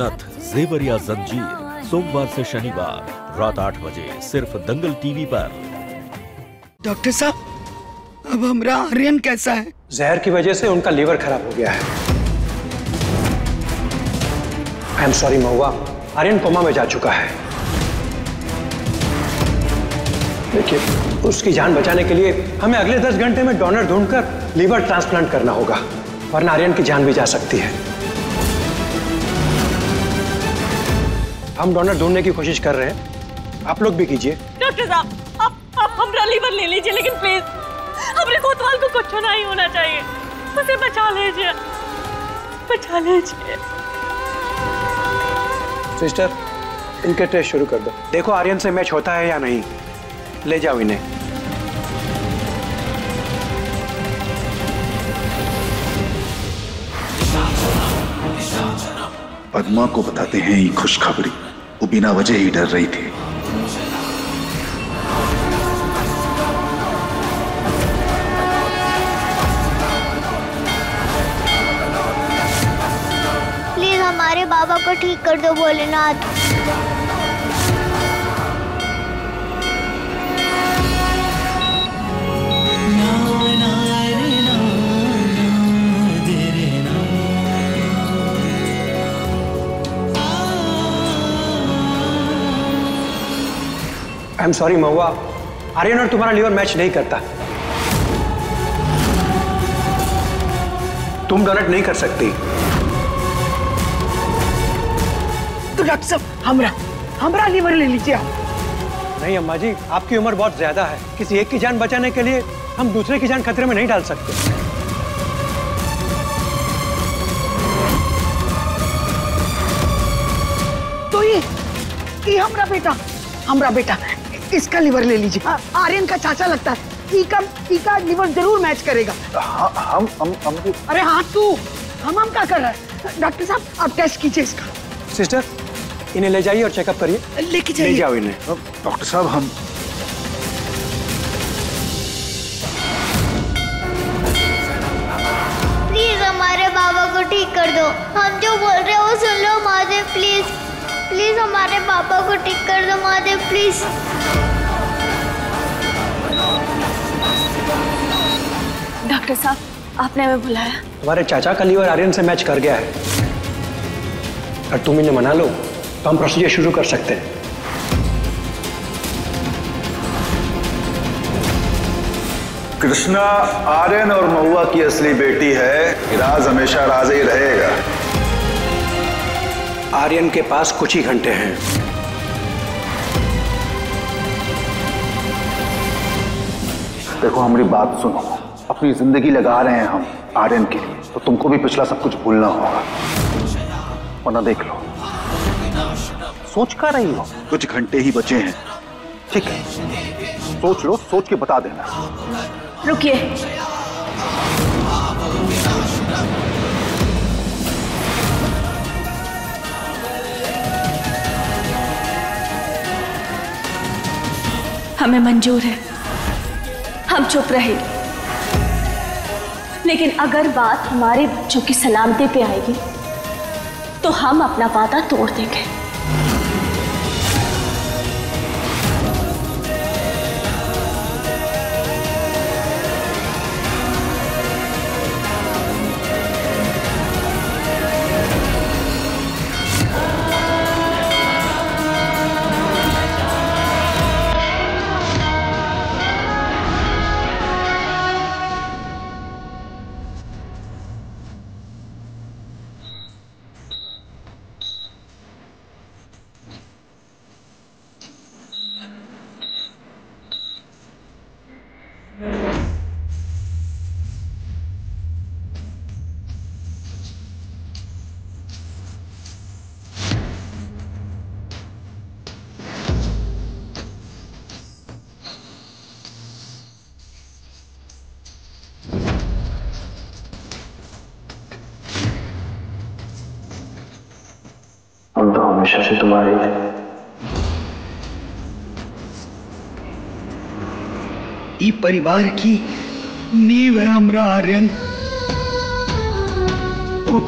नथ जेवर या जंजीर सोमवार से शनिवार रात आठ बजे सिर्फ़ दंगल टीवी पर। डॉक्टर साहब अब हमारा आर्यन कैसा है? जहर की वजह से उनका लीवर खराब हो गया है। I am sorry Mahua. Aryan coma में जा चुका है। देखिए उसकी जान बचाने के लिए हमें अगले दस घंटे में डोनर ढूंढकर लीवर ट्रांसप्लांट करना होगा वरना आर्यन की जान भी जा सकती है। हम डोनर ढूँढने की कोशिश कर रहे हैं। आप लोग भी कीजिए। डॉक्टर साहब आप आप हमरा लीवर ले लीजिए लेकिन प्लीज़ हमरे कोतवाल को कुछ नहीं होना चाहिए। उसे बचा लीजिए। बचा लीजिए। सिस्टर इनके टेस्ट शुरू कर दो। देखो आर्यन से मैच होता है या नहीं। ले जाओ इन्हें। पद्मा को बताते हैं ये खुशखबरी। बिना वजह ही डर रही थी। प्लीज़ हमारे बाबा को ठीक कर दो Bholenath. Am sorry Mahua. Aryan और तुम्हारा लीवर मैच नहीं करता। तुम डोनेट नहीं कर सकती। तो डॉक्टर साहब हमरा हमरा लीवर ले लीजिए आप। नहीं अम्मा जी आपकी उम्र बहुत ज़्यादा है। किसी एक की जान बचाने के लिए हम दूसरे की जान खतरे में नहीं डाल सकते। तो ये ये हमरा बेटा हमरा बेटा। इसका लीवर ले लीजिए। आर्यन का चाचा लगता है। ईका ईका लीवर ज़रूर मैच करेगा। हाँ, हम हम हम अरे हाँ तू। हम हम क्या कर रहा है? डॉक्टर साहब आप टेस्ट कीजिए इसका। सिस्टर इन्हें ले जाइए और चेकअप करिए। लेके ले जाइए। जाओ इन्हें। डॉक्टर साहब हम प्लीज़ हमारे बाबा को ठीक कर दो। हम जो बोल रहे हैं वो सुन लो महादेव प्लीज़ प्लीज़ हमारे पापा को ठीक कर दो महादेव प्लीज़। डॉक्टर साहब आपने हमें बुलाया। तुम्हारे चाचा का लीवर आर्यन से मैच कर गया है। और तुम इन्हें मना लो तो हम प्रोसीजर शुरू कर सकते हैं। कृष्णा आर्यन और महुआ की असली बेटी है। राज हमेशा राज ही रहेगा। आर्यन के पास कुछ ही घंटे हैं। देखो हमारी बात सुनो। अपनी ज़िंदगी लगा रहे हैं हम आर्यन के लिए। तो तुमको भी पिछला सब कुछ भूलना होगा। वरना देख लो। सोच कर रही हो? कुछ घंटे ही बचे हैं। ठीक है। सोच लो सोच के बता देना। रुकिए। हमें मंजूर है। हम चुप रहे। लेकिन अगर बात हमारे बच्चों की सलामती पे आएगी तो हम अपना वादा तोड़ देंगे। हमेशा से तुम्हारे ई परिवार की नींव है हमरा आर्यन।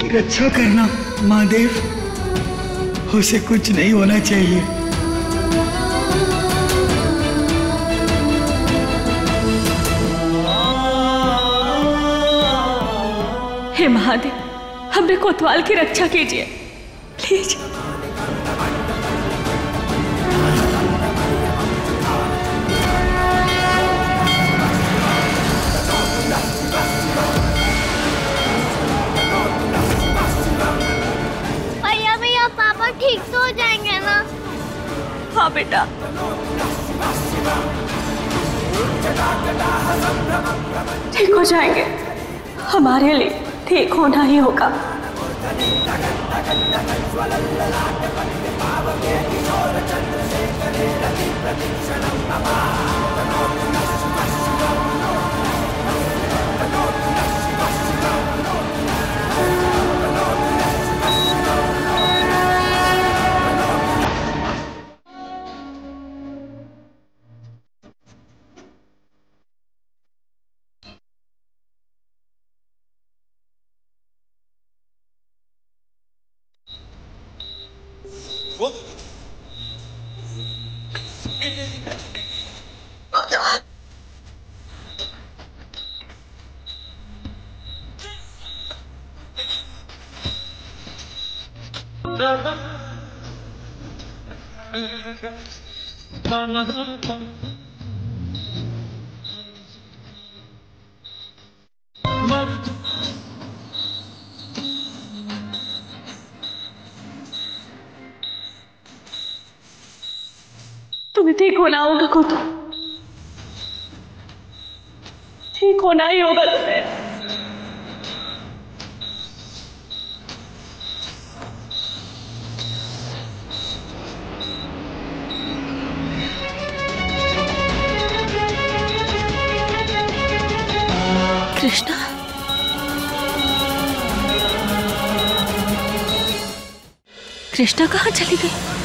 की रक्षा करना महादेव। उसे कुछ नहीं होना चाहिए। हे महादेव हमने कोतवाल की रक्षा कीजिए। भैया भैया पापा ठीक तो हो जाएँगे ना? हाँ बेटा। ठीक हो जाएँगे। हमारे लिए ठीक होना ही होगा। गलितकण्डकलितकल्पलल्ललाण्डपलित भावके किशोरचन्द्रशेखरे रविप्रदीक्षणं न तुम्हें ठीक होना होगा खुद। ठीक होना ही होगा तुम्हें। कृष्णा। कृष्णा कहाँ चली गई?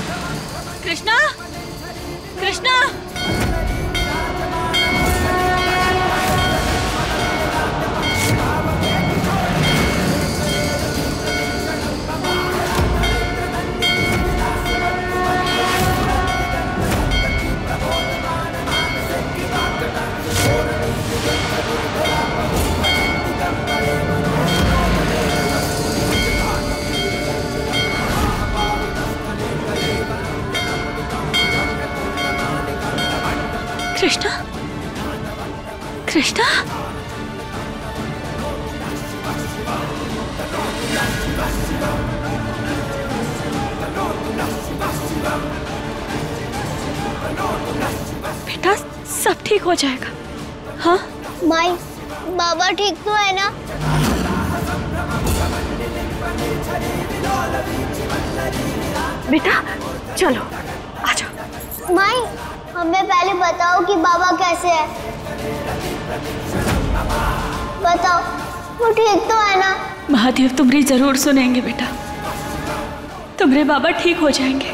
कृष्णा? बेटा सब ठीक हो जाएगा। हाँ? माई बाबा ठीक तो है ना? बेटा चलो आ जाओ। माई हमें पहले बताओ कि बाबा कैसे है। बताओ, वो ठीक तो है ना? महादेव तुम्हारी ज़रूर सुनेंगे बेटा। तुम्हारे बाबा ठीक हो जाएँगे।